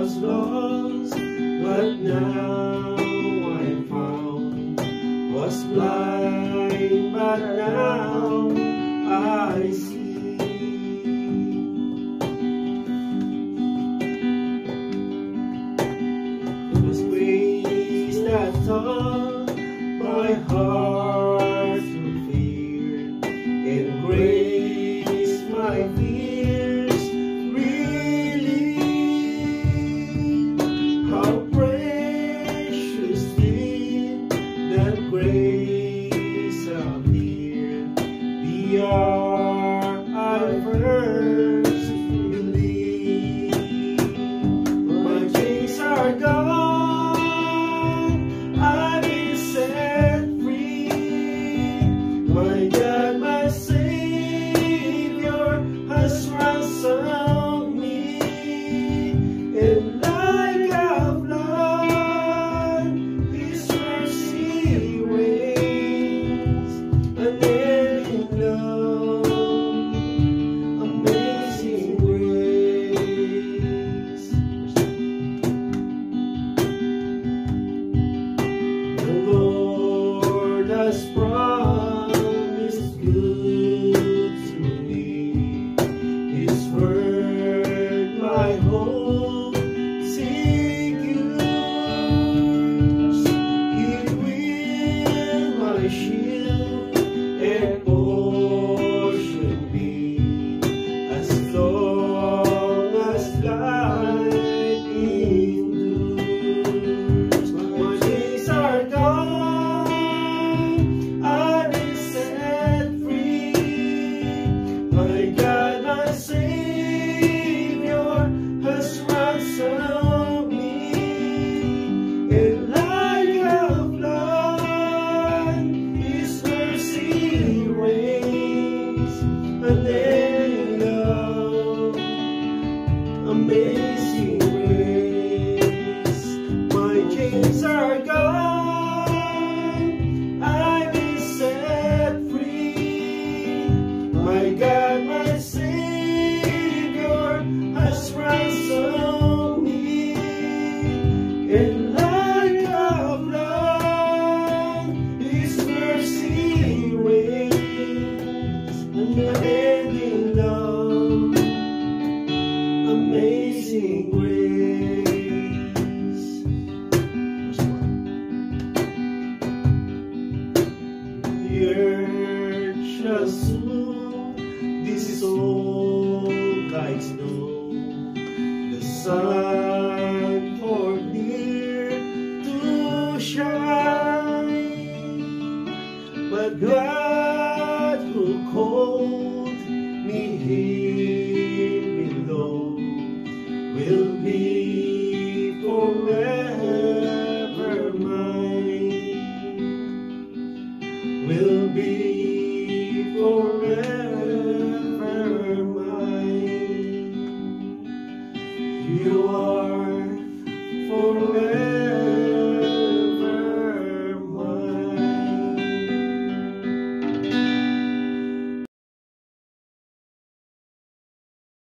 Was lost, but now I am found was blind, but now I see. It was that taught my heart has promised good to me. His word, my hope my shield And like a flood, His mercy reigns. Unending love, amazing grace. The earth shall soon dissolve like snow. The sun but God who called me here below will be forever mine will be forever mine. You are forever